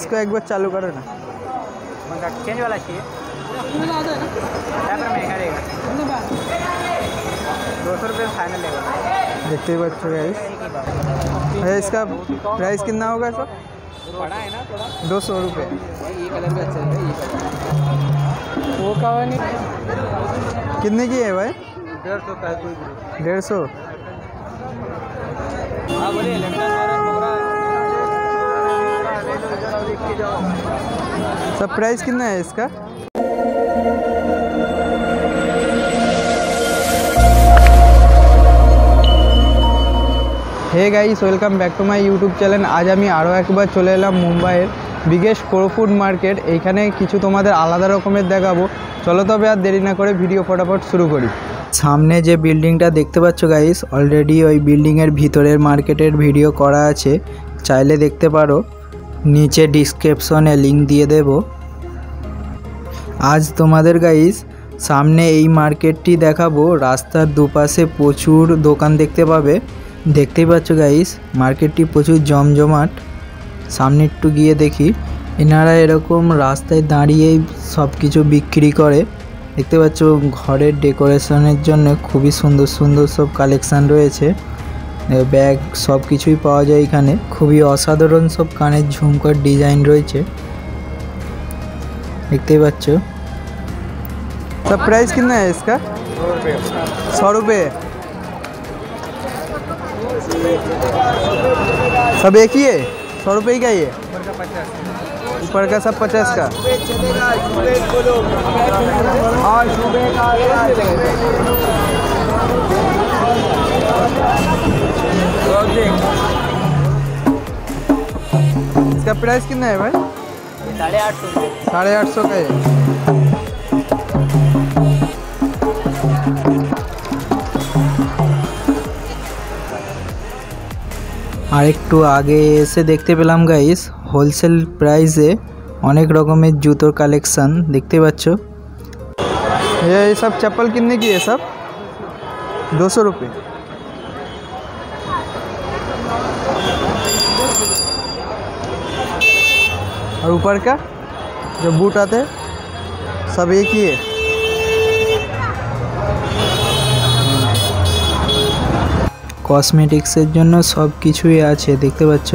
इसको एक बार चालू करो ना कौन सा चेंज वाला चाहिए। दो सौ रुपये फाइनल लेगा देखते ही बच्चों गाइस इसका प्राइस कितना होगा सर है दो सौ रुपये। ये कलर अच्छा है वो का नहीं कितने की है भाई? डेढ़ सौ है डेढ़ सौ। सब प्राइस कितना है इसका hey guys welcome back to my YouTube channel আজ আমি আরও একবার চলে এলাম মুম্বাইয়ের বিগেস্ট ফুড মার্কেট এইখানে কিছু তোমাদের আলাদা রকমের দেখাবো চলো তবে আর দেরি না করে ভিডিও ফটাফট শুরু করি সামনে যে বিল্ডিংটা দেখতে পাচ্ছ গাইস অলরেডি ওই বিল্ডিংয়ের ভিতরের মার্কেটের ভিডিও করা আছে চাইলে দেখতে পারো নিচে ডিসক্রিপশনে লিংক দিয়ে দেব। আজ তোমাদের গাইস সামনে এই মার্কেটটি দেখাবো। রাস্তার দুপাশে প্রচুর দোকান দেখতে পাবে। দেখতেই পাচ্ছ গাইস মার্কেটটি প্রচুর জমজমাট। সামনে একটু গিয়ে দেখি। এনারা এরকম রাস্তায় দাঁড়িয়েই সব কিছু বিক্রি করে। দেখতে পাচ্ছ, ঘরের ডেকোরেশনের জন্য খুবই সুন্দর সুন্দর সব কালেকশান রয়েছে। ব্যাগ সব কিছুই পাওয়া যায় এখানে খুবই অসাধারণ সব কানের ঝুমকার ডিজাইন রয়েছে দেখতেই পাচ্ছ सब प्राइस कितना है इसका सौ रुपये सौ रुपये सब एक ही है सौ रुपये ही का ही है ऊपर का पचास ऊपर का सब पचास का और सुबह का इसका प्राइस कितना है भाई साढ़े आठ सौ रुपये साढ़े आठ सौ का है আর একটু আগে এসে দেখতে পেলাম গাইস হোলসেল প্রাইসে অনেক রকমের জুতোর কালেকশন দেখতে পাচ্ছ ये सब चप्पल कितने की है सब दो सौ रुपये और ऊपर का जो बूट आते हैं सब एक ही है কসমেটিক্সের জন্য সব কিছুই আছে দেখতে পাচ্ছ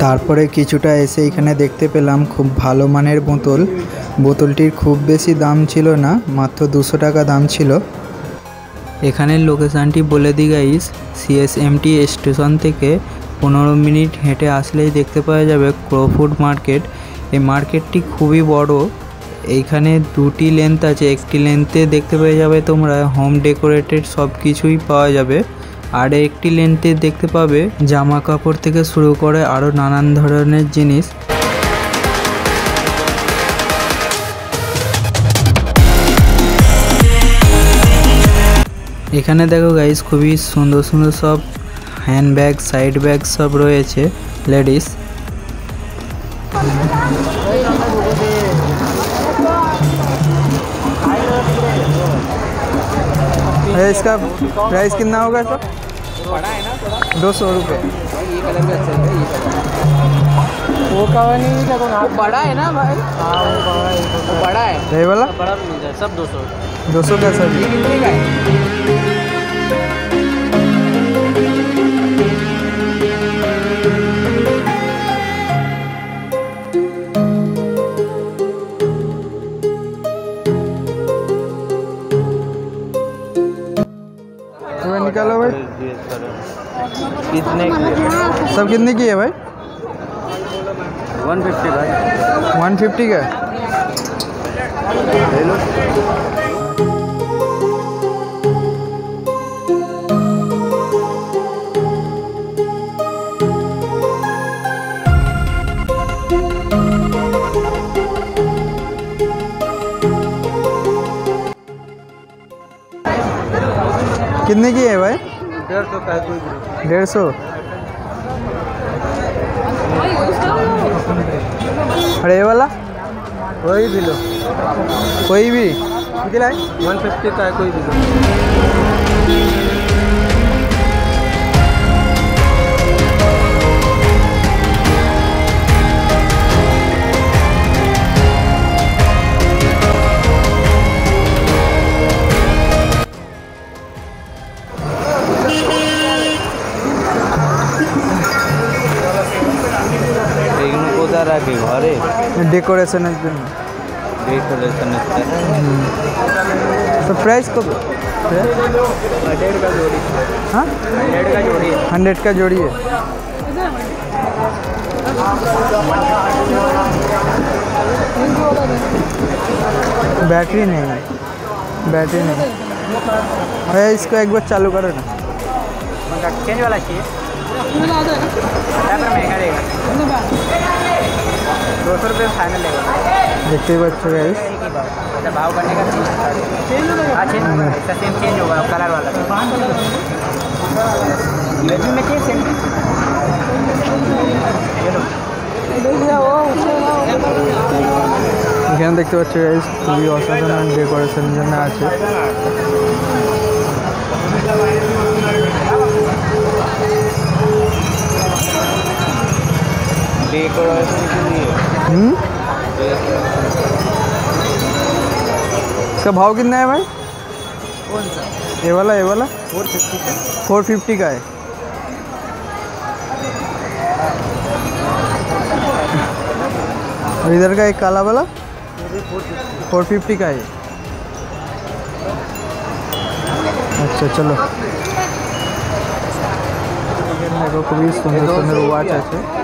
তারপরে কিছুটা এসে এখানে দেখতে পেলাম খুব ভালো মানের বোতল বোতলটির খুব বেশি দাম ছিল না মাত্র দুশো টাকা দাম ছিল এখানের লোকেশানটি বলে দিই গাইস সিএসএমটি স্টেশন থেকে পনেরো মিনিট হেঁটে আসলেই দেখতে পাওয়া যাবে ক্রোফুড মার্কেট। এই মার্কেটটি খুবই বড়। এইখানে দুটি লেন্থ আছে। একটি লেন্থে দেখতে পেয়ে যাবে তোমরা। হোম ডেকোরেটেড সব কিছুই পাওয়া যাবে। আর একটি লেন্থে দেখতে পাবে জামা কাপড় থেকে শুরু করে আরও নানান ধরনের জিনিস। এখানে দেখো গাইস খুবই সুন্দর সুন্দর সব হ্যান্ড ব্যাগ সাইড ব্যাগ সব রয়েছে লেডিস इसका प्राइस कितना होगा सर बड़ा है ना थोड़ा दो सौ रुपये ये कलर भी अच्छा है ये कलर वो का नहीं क्या वो बड़ा है ना भाई हाँ वो बड़ा है वो बड़ा है ये वाला बड़ा भी मिल जाए सब दो सौ दो सौ का सर ये कितने का है सब कितने की है भाई? वन फिफ्टी भाई। वन फिफ्टी का कितने की है भाई? डेढ़ सौ डेढ़ सौ? ये वाला कोई भी लो। कोई भी? कितना है वन फिफ्टी का है कोई भी ডেকোরেশনের জন্য ডেকোরেশনের तो प्राइस को हंड्रेड का जोड़ी हाँ हंड्रेड का जोड़ी है हंड्रेड का जोड़ी है बैटरी नहीं है बैटरी नहीं भैया इसको एक बार चालू करो ना मतलब चेंज वाला चाहिए दो सौ रुपये फाइनल लेगा देखते ही बच्चों गाइस अच्छा भाव करने का चेंज हाँ चेंज होगा इसका सेम चेंज होगा कलर वाला लेकिन में चाहिए सेम এখানে দেখতে পাচ্ছ গাইস খুবই অসাধারণ ডেকোরেশনের জন্য আছে डेकोरेशन के लिए हम्म इसका भाव कितना है भाई कौन सा ये वाला ये वाला फोर फिफ्टी का फोर फिफ्टी का है और इधर का एक काला वाला फोर फिफ्टी का है আচ্ছা চলো এখানে দেখো খুবই সুন্দর সুন্দর ওয়াচ আছে लाइट भी चलेगा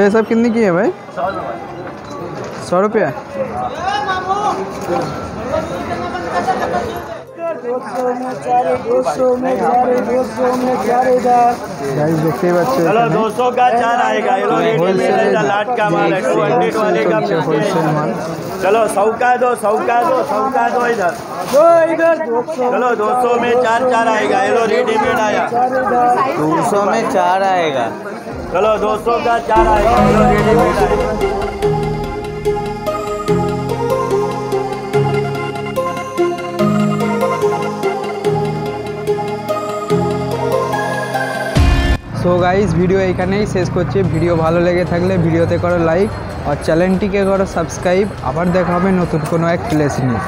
ये सब कितने की है भाई? सौ रुपया। गाइस देखते ही बच्चे चलो 200 का चार आएगा। लाट का माल है 200 वाले का होलसेल माल चलो सौ का दो सौ का दो सौ का दो इधर दो इधर चलो 200 में चार चार आएगा। ये लो रेडीमेड आया। दो सौ में चार आएगा। चलो 200 का चार आएगा ये लो रेडीमेड आएगा সো গাইস ভিডিও এখানেই শেষ করছি ভিডিও ভালো লেগে থাকলে ভিডিওতে করো লাইক আর চ্যানেলটিকে করো সাবস্ক্রাইব আবার দেখা হবে নতুন কোনো এক প্লেস নিয়ে